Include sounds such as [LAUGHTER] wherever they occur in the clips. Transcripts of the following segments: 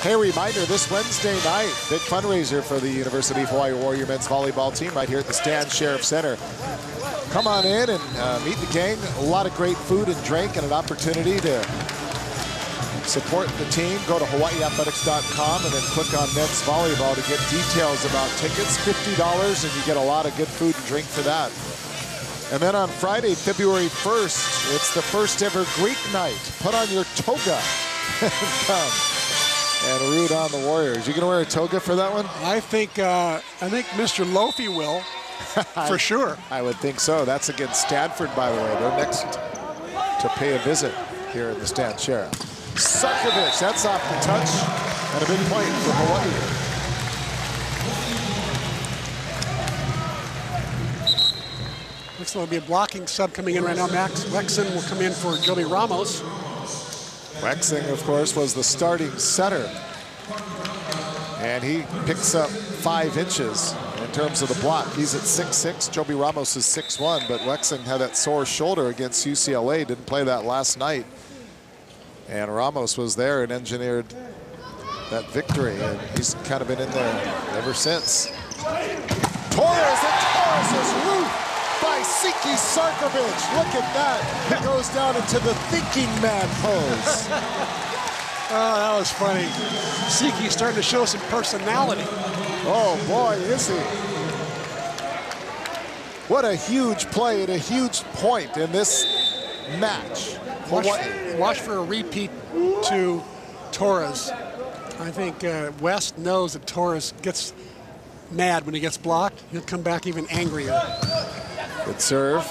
Hey, reminder, this Wednesday night, big fundraiser for the University of Hawaii Warrior men's volleyball team right here at the Stan Sheriff Center. Come on in and uh, meet the gang. A lot of great food and drink and an opportunity to support the team. Go to hawaiiathletics.com and then click on men's volleyball to get details about tickets. $50 and you get a lot of good food and drink for that. And then on Friday, February 1st, it's the first ever Greek night. Put on your toga [LAUGHS] and come and root on the Warriors. You gonna wear a toga for that one? I think uh, I think Mr. Lofi will, [LAUGHS] for sure. I would think so. That's against Stanford, by the way. They're next to pay a visit here in the Stan Sheriff. Sarkovic, that's off the touch, and a big point for Hawaii. Looks like there'll be a blocking sub coming in right now. Max Wexon will come in for Joby Ramos. Wexing, of course, was the starting setter. And he picks up five inches in terms of the block. He's at 6'6". Joby Ramos is 6'1", but Wexing had that sore shoulder against UCLA. Didn't play that last night. And Ramos was there and engineered that victory. And he's kind of been in there ever since. Torres by Siki Sarkovic. Look at that. It goes down into the thinking man pose. [LAUGHS] oh, that was funny. Siki's starting to show some personality. Oh, boy, is he. What a huge play and a huge point in this match. Watch, watch for a repeat to Torres. I think uh, West knows that Torres gets mad when he gets blocked. He'll come back even angrier. Good serve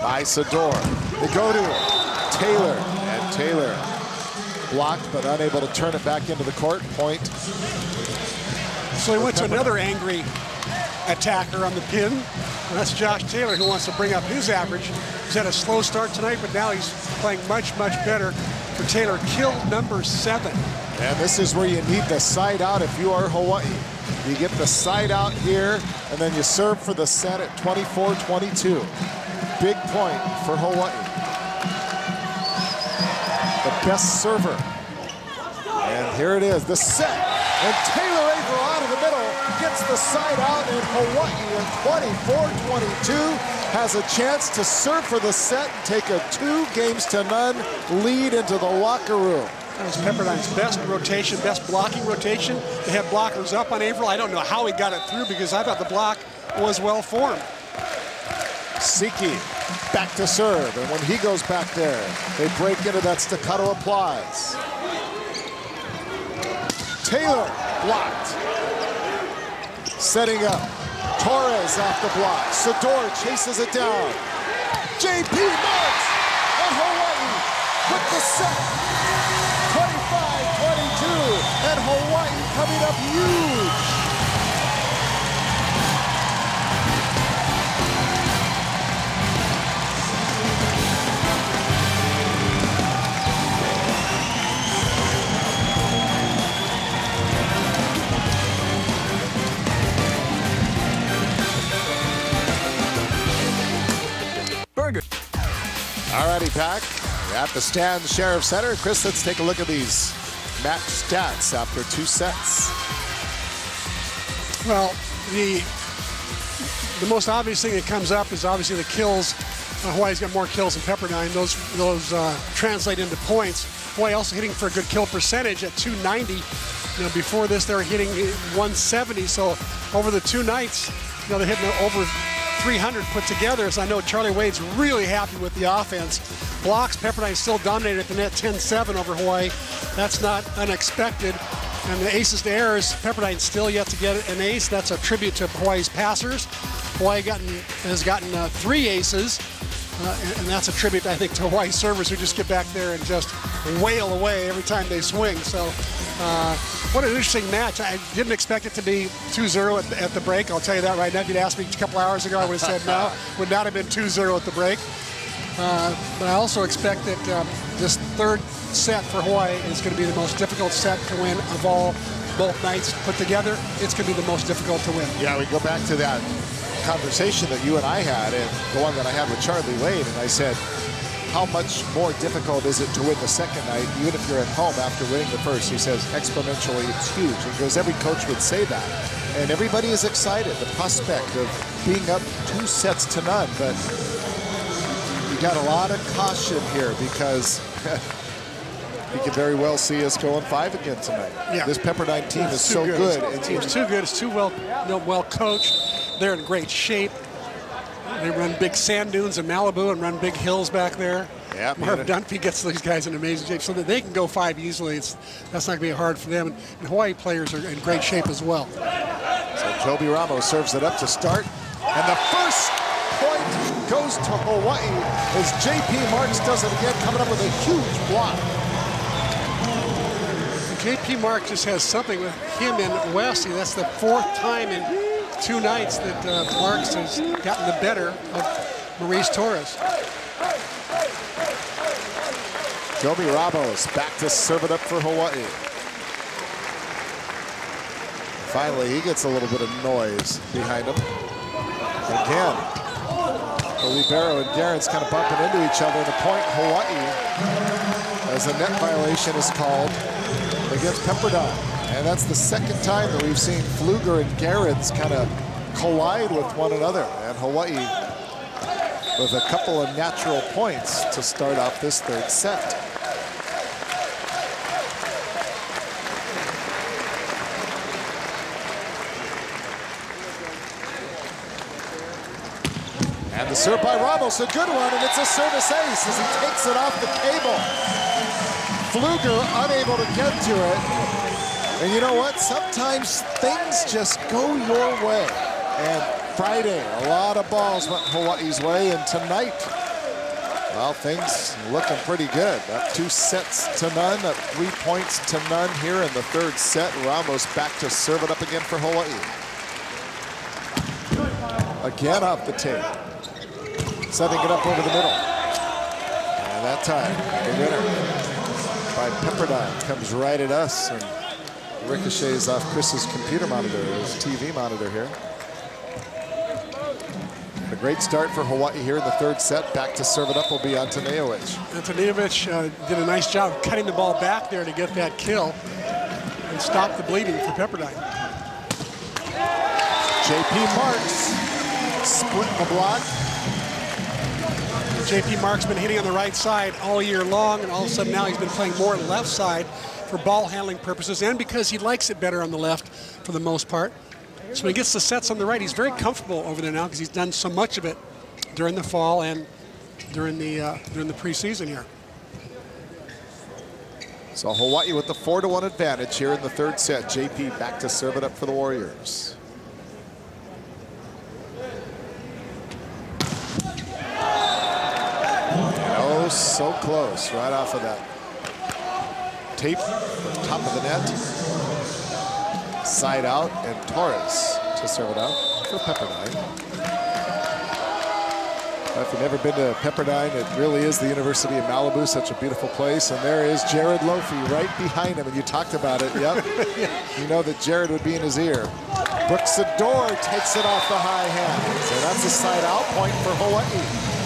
by Sedore. They go to Taylor, and Taylor blocked but unable to turn it back into the court. Point. So he went to another angry attacker on the pin. And that's Josh Taylor who wants to bring up his average. He's had a slow start tonight, but now he's playing much, much better for Taylor. Kill number seven. And this is where you need the side out if you are Hawaii. You get the side out here, and then you serve for the set at 24-22. Big point for Hawaii. The best server. And here it is, the set. And Taylor Averill out of the middle gets the side out, and Hawaii in 24-22 has a chance to serve for the set and take a two games to none lead into the locker room. That was Pepperdine's best rotation, best blocking rotation. They had blockers up on Averill. I don't know how he got it through because I thought the block was well formed. Siki back to serve, and when he goes back there, they break into that staccato applies. Taylor blocked. Setting up. Torres off the block. Sedore chases it down. JP Marks and Hawaii with the set. 25-22, and Hawaii coming up huge. Burger. All righty, Pack. At the Stan Sheriff Center. Chris, let's take a look at these match stats after two sets. Well, the the most obvious thing that comes up is obviously the kills. Uh, Hawaii's got more kills than Pepperdine. Those those uh, translate into points. Hawaii also hitting for a good kill percentage at 290. You know, before this they were hitting 170. So over the two nights, you know, they're hitting over 300 put together. So I know Charlie Wade's really happy with the offense. Blocks, Pepperdine still dominated at the net 10-7 over Hawaii. That's not unexpected. And the aces to errors, Pepperdine still yet to get an ace. That's a tribute to Hawaii's passers. Hawaii gotten, has gotten uh, three aces, uh, and, and, that's a tribute, I think, to Hawaii servers who just get back there and just wail away every time they swing. So uh, what an interesting match. I didn't expect it to be 2-0 at, at, the break. I'll tell you that right now. If you'd asked me a couple hours ago, I would have said no. [LAUGHS] Would not have been 2-0 at the break. Uh, but I also expect that um, this third set for Hawaii is going to be the most difficult set to win of all both nights put together. It's going to be the most difficult to win. Yeah, we go back to that conversation that you and I had and the one that I had with Charlie Wade, and I said, how much more difficult is it to win the second night, even if you're at home after winning the first? He says exponentially it's huge. He goes, every coach would say that. And everybody is excited, the prospect of being up two sets to none. But you got a lot of caution here because [LAUGHS] you could very well see us going five again tonight. Yeah. This Pepperdine team It's is so good. The team's too good. It's too well, you know, well coached. They're in great shape. They run big sand dunes in Malibu and run big hills back there. Yeah, Marv. Dunphy gets these guys in amazing shape so that they can go five easily. It's, that's not going to be hard for them. And, and Hawaii players are in great shape as well. So Joby Ramos serves it up to start. And the first point goes to Hawaii as JP Marks does it again, coming up with a huge block. JP Mark just has something with him and Wesley. That's the fourth time in two nights that uh, Marks has gotten the better of Maurice Torres. Joby Ramos back to serve it up for Hawaii. Finally, he gets a little bit of noise behind him. Again, the libero and Garen's kind of bumping into each other. The point, Hawaii, as a net violation is called against Pepperdine. And that's the second time that we've seen Pfluger and Garens kind of collide with one another. And Hawaii with a couple of natural points to start off this third set. And the serve by Ramos, a good one, and it's a service ace as he takes it off the cable. Pfluger unable to get to it. And you know what? Sometimes things just go your way. And Friday, a lot of balls went Hawaii's way, and tonight, well, things looking pretty good. Up two sets to none, up three points to none here in the third set. Ramos back to serve it up again for Hawaii. Again off the tape. Setting it up over the middle. And that time, the winner by Pepperdine comes right at us and ricochets off Chris's computer monitor, his TV monitor here. A great start for Hawaii here in the third set. Back to serve it up will be Antoneovic. Antoneovic uh, did a nice job cutting the ball back there to get that kill and stop the bleeding for Pepperdine. JP Marks splitting the block. JP Mark's been hitting on the right side all year long, and all of a sudden now he's been playing more left side for ball handling purposes and because he likes it better on the left for the most part. So when he gets the sets on the right, he's very comfortable over there now because he's done so much of it during the fall and during the uh, during the preseason here. So Hawaii with the four to one advantage here in the third set. JP back to serve it up for the Warriors. Oh, so close right off of that tape, top of the net. Side out and Torres to serve it out for Pepperdine. If you've never been to Pepperdine, it really is the University of Malibu, such a beautiful place. And there is Jared Lofi right behind him, and you talked about it. Yep. [LAUGHS] you know that Jared would be in his ear. Brook Sedore takes it off the high hands. So that's a side out point for Hawaii.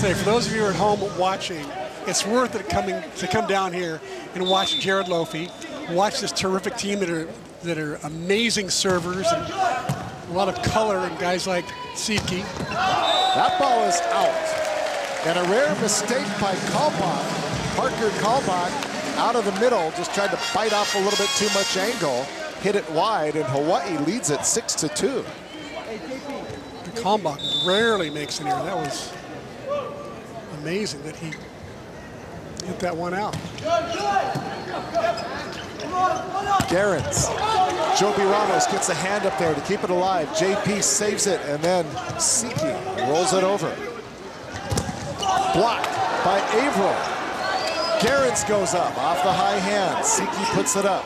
Say, for those of you at home watching, it's worth it coming to come down here and watch Jared Lofi, watch this terrific team that are that are amazing servers and a lot of color and guys like Siki. That ball is out. And a rare mistake by Kalmbach. Parker Kalmbach out of the middle, just tried to bite off a little bit too much angle, hit it wide, and Hawaii leads it six to two. Kalmbach rarely makes an error. That was amazing that he hit that one out. Garens. Joby Ramos gets a hand up there to keep it alive. JP saves it, and then Siki rolls it over. Blocked by Averill. Garens goes up off the high hand. Siki puts it up.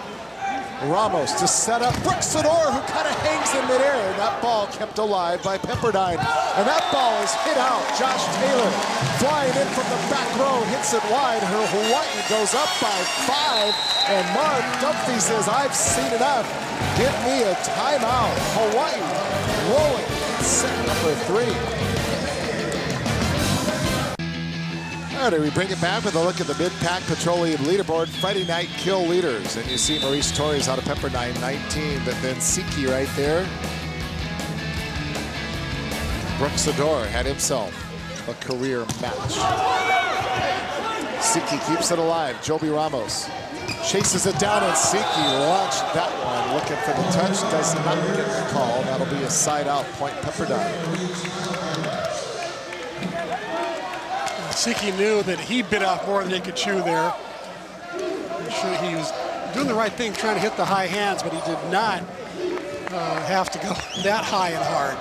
Ramos to set up Brook Sedore, who kind of hangs in midair. And that ball kept alive by Pepperdine. And that ball is hit out. Josh Taylor flying in from the back row, hits it wide. Her Hawaii goes up by five. And Marv Dunphy says, I've seen enough. Give me a timeout. Hawaii rolling set number three. Right, we bring it back with a look at the Mid Pac Petroleum leaderboard. Friday night kill leaders. And you see Maurice Torres out of Pepperdine, 19, but then Siki right there. Brook Sedore had himself a career match. Siki keeps it alive. Joby Ramos chases it down, and Siki launched that one, looking for the touch. Does not get the call. That'll be a side out point Pepperdine. Siki knew that he bit off more than he could chew there. He was doing the right thing, trying to hit the high hands, but he did not uh, have to go [LAUGHS] that high and hard.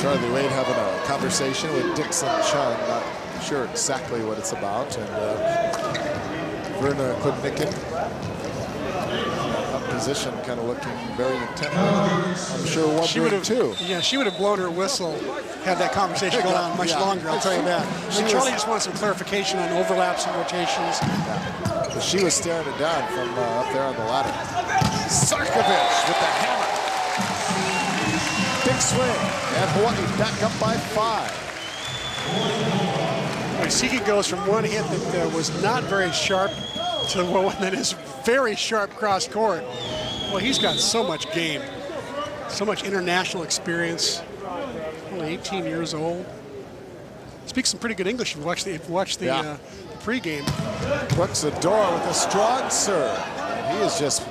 Charlie Wade having a conversation with Dixon Chung, not sure exactly what it's about. And uh, Verna Kudnikin kind of looking very intent. I'm sure wondering she would have, too. Yeah, she would have blown her whistle had that conversation gone on much yeah. longer, I'll tell you that. She and Charlie just wants some clarification on overlaps and rotations. Yeah. She was staring it down from uh, up there on the ladder. Sarkovich with the hammer. Big swing, and Hawaii back up by five. Siki goes from one hit that uh, was not very sharp to one that is very sharp cross court. Well, he's got so much game, so much international experience. Only 18 years old. Speaks some pretty good English. If you watch the, if watch the, yeah. uh, the pregame. Brooks with a strong serve. He has just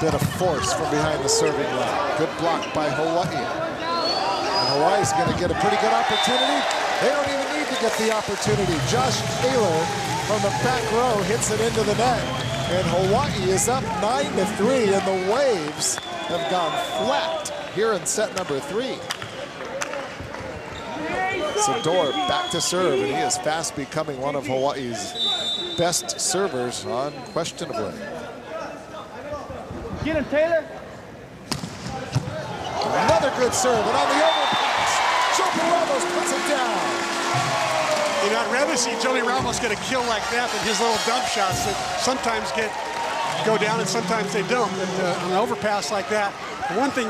been a force from behind the serving line. Good block by Hawaii. And Hawaii's going to get a pretty good opportunity. They don't even need to get the opportunity. Josh Taylor from the back row hits it into the net. And Hawaii is up 9 to 3, and the Waves have gone flat here in set number three. Sedore back to serve, and he is fast becoming one of Hawaii's best servers, unquestionably. Get him, Taylor. Another good serve, and on the Joby Ramos puts it down. You know, I'd rather see Joby Ramos get a kill like that than his little dump shots that sometimes get go down and sometimes they don't. But uh, on an overpass like that, the one thing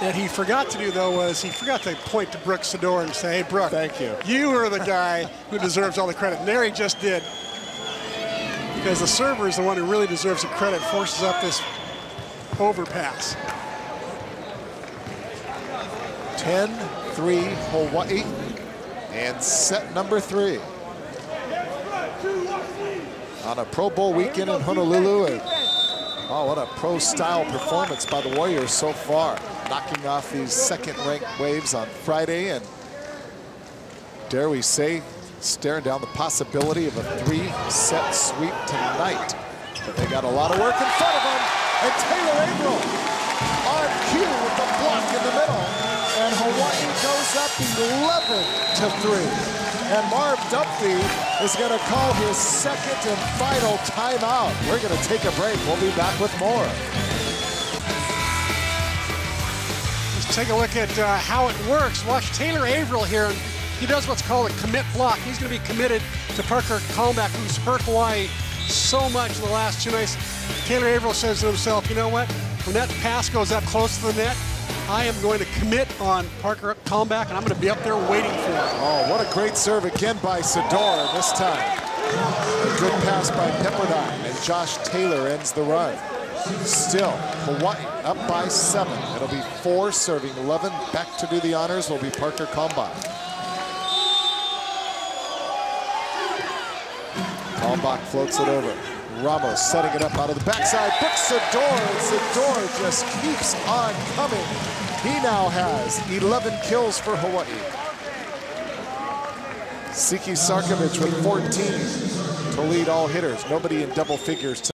that he forgot to do, though, was he forgot to point to Brook Sedore and say, hey, Brooke, thank you. You are the guy who deserves all the credit. And there he just did. Because the server is the one who really deserves the credit, forces up this overpass. 10-3 Hawaii and set number three. On a Pro Bowl weekend in Honolulu. And, oh, what a pro-style performance by the Warriors so far. Knocking off these second-ranked Waves on Friday. And dare we say, staring down the possibility of a three-set sweep tonight. But they got a lot of work in front of them. And Taylor Averill on cue with the block in the middle. And Hawaii goes up 11 to 3. And Marv Dunphy is going to call his second and final timeout. We're going to take a break. We'll be back with more. Let's take a look at uh, how it works. Watch Taylor Averill here. He does what's called a commit block. He's going to be committed to Parker Kalmbach, who's hurt Hawaii so much in the last two nights. Taylor Averill says to himself, you know what? When that pass goes up close to the net, I am going to commit on Parker Kalmbach, and I'm going to be up there waiting for him. Oh, what a great serve again by Sedore this time. A good pass by Pepperdine, and Josh Taylor ends the run. Still, Hawaii up by seven. It'll be four serving 11. Back to do the honors will be Parker Kalmbach. Kalmbach floats it over. Ramos setting it up out of the backside. Brook Sedore, and Sedore just keeps on coming. He now has 11 kills for Hawaii. Siki Sarkovich with 14 to lead all hitters. Nobody in double figures